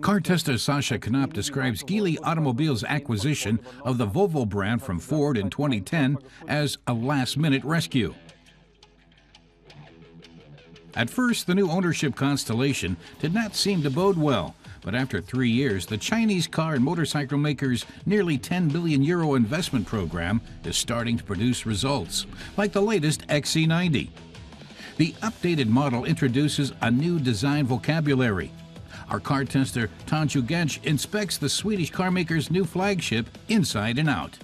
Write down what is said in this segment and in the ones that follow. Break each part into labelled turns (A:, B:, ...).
A: Car tester Sasha Knapp describes Geely Automobile's acquisition of the Volvo brand from Ford in 2010 as a last-minute rescue. At first, the new ownership constellation did not seem to bode well, but after three years, the Chinese car and motorcycle maker's nearly 10 billion euro investment program is starting to produce results, like the latest XC90. The updated model introduces a new design vocabulary. Our car tester Tanju Gensch inspects the Swedish carmaker's new flagship inside and out.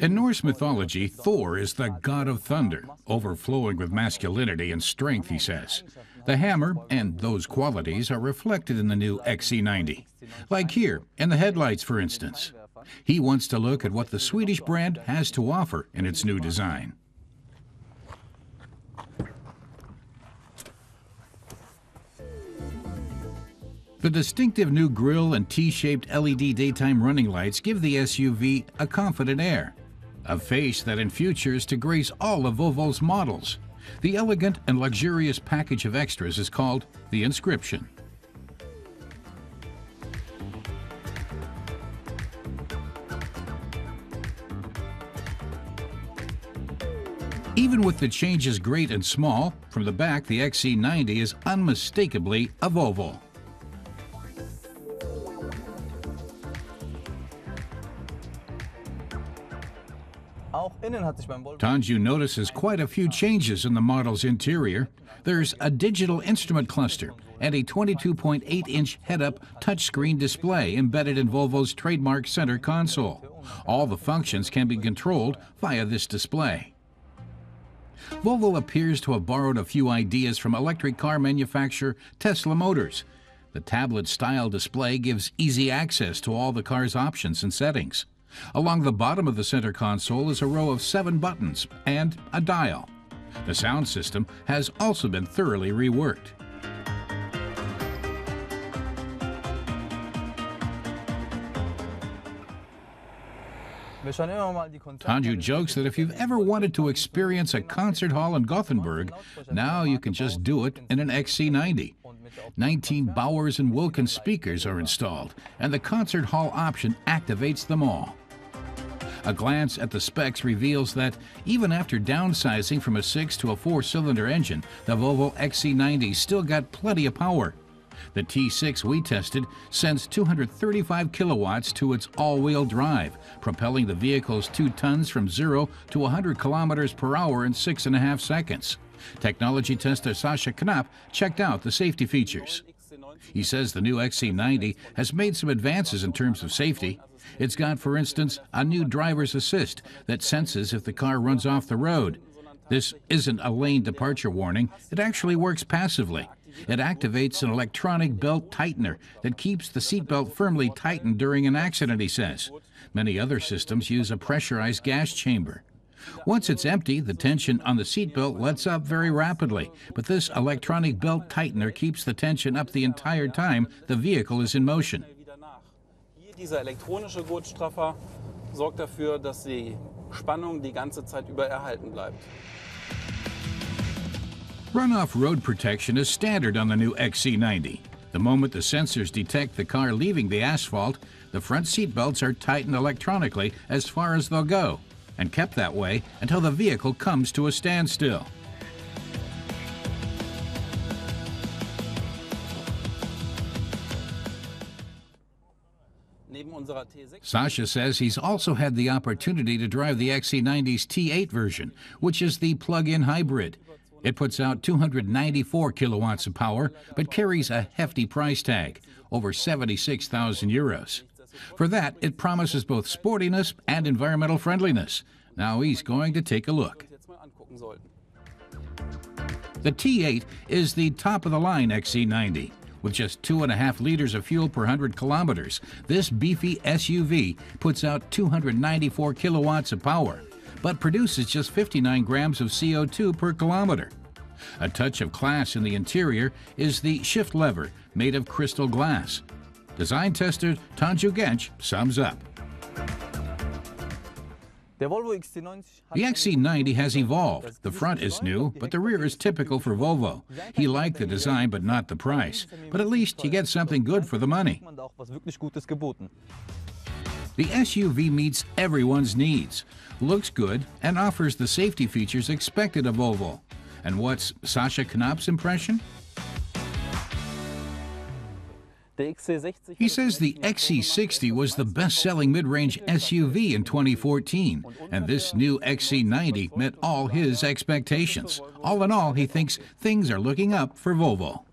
A: In Norse mythology, Thor is the god of thunder, overflowing with masculinity and strength, he says. The hammer and those qualities are reflected in the new XC90. Like here, in the headlights, for instance. He wants to look at what the Swedish brand has to offer in its new design. The distinctive new grille and T-shaped LED daytime running lights give the SUV a confident air, a face that in future is to grace all of Volvo's models. The elegant and luxurious package of extras is called the Inscription. Even with the changes great and small, from the back the XC90 is unmistakably a Volvo. Tanju notices quite a few changes in the model's interior. There's a digital instrument cluster and a 22.8-inch head-up touchscreen display embedded in Volvo's trademark center console. All the functions can be controlled via this display. Volvo appears to have borrowed a few ideas from electric car manufacturer Tesla Motors. The tablet-style display gives easy access to all the car's options and settings. Along the bottom of the center console is a row of seven buttons and a dial. The sound system has also been thoroughly reworked. Tanju jokes that if you've ever wanted to experience a concert hall in Gothenburg, now you can just do it in an XC90. 19 Bowers and Wilkins speakers are installed, and the concert hall option activates them all. A glance at the specs reveals that even after downsizing from a six to a four cylinder engine, the Volvo XC90 still got plenty of power. The T6 we tested sends 235 kilowatts to its all wheel drive, propelling the vehicle's two tons from zero to 100 kilometers per hour in six and a half seconds. Technology tester Sasha Knapp checked out the safety features. He says the new XC90 has made some advances in terms of safety. It's got, for instance, a new driver's assist that senses if the car runs off the road. This isn't a lane departure warning, it actually works passively. It activates an electronic belt tightener that keeps the seatbelt firmly tightened during an accident, he says. Many other systems use a pressurized gas chamber. Once it's empty, the tension on the seatbelt lets up very rapidly, but this electronic belt tightener keeps the tension up the entire time the vehicle is in motion.
B: Dieser elektronische Gurtstraffer sorgt dafür, dass die Spannung die ganze Zeit über erhalten bleibt.
A: Runoff road protection is standard on the new XC90. The moment the sensors detect the car leaving the asphalt, the front seat belts are tightened electronically as far as they'll go, and kept that way until the vehicle comes to a standstill. Sasha says he's also had the opportunity to drive the XC90's T8 version, which is the plug-in hybrid. It puts out 294 kilowatts of power, but carries a hefty price tag, over 76,000 euros. For that, it promises both sportiness and environmental friendliness. Now he's going to take a look. The T8 is the top-of-the-line XC90. With just two and a half liters of fuel per 100 kilometers, this beefy SUV puts out 294 kilowatts of power, but produces just 59 grams of CO2 per kilometer. A touch of class in the interior is the shift lever made of crystal glass. Design tester Tanju Gensch sums up.
C: Der Volvo XC90 hat
A: The XC90 has evolved. The front is new, but the rear is typical for Volvo. He liked the design, but not the price. But at least he gets something good for the money.
C: kriegt man da auch was wirklich Gutes geboten.
A: The SUV meets everyone's needs, looks good, and offers the safety features expected of Volvo. And what's Sasha Knopp's impression?
C: Der XC60
A: He says the XC60 was the best selling mid range SUV in 2014, and this new XC90 met all his expectations. All in all, he thinks things are looking up for Volvo.